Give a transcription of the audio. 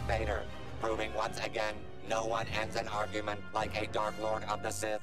Vader, proving once again no one ends an argument like a Dark Lord of the Sith.